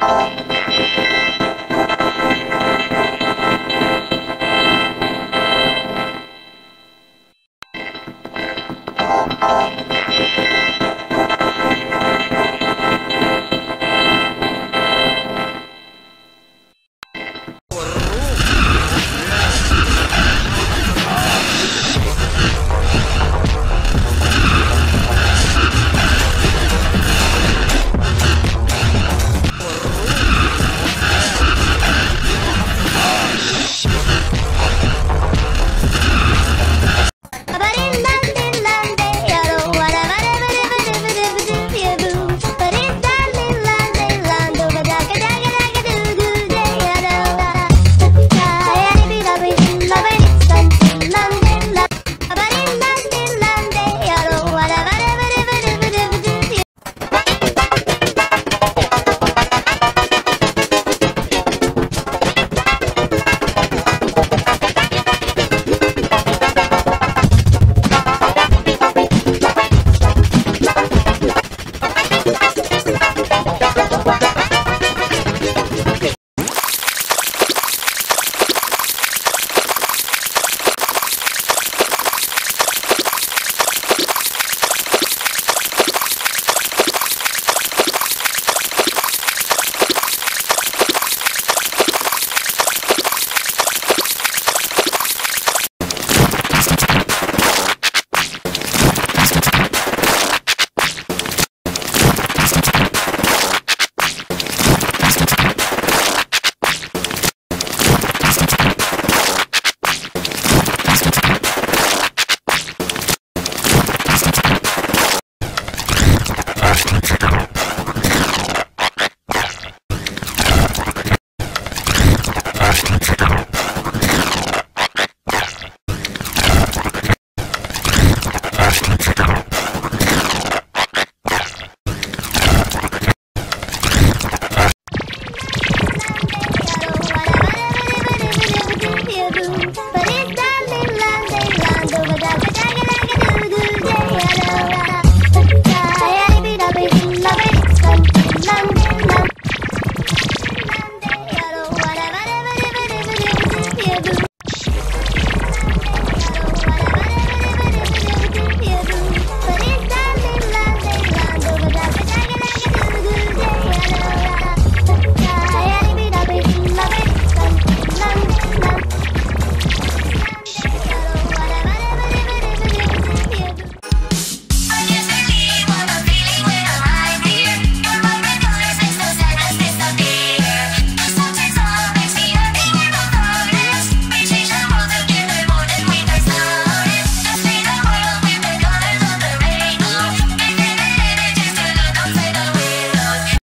Oh.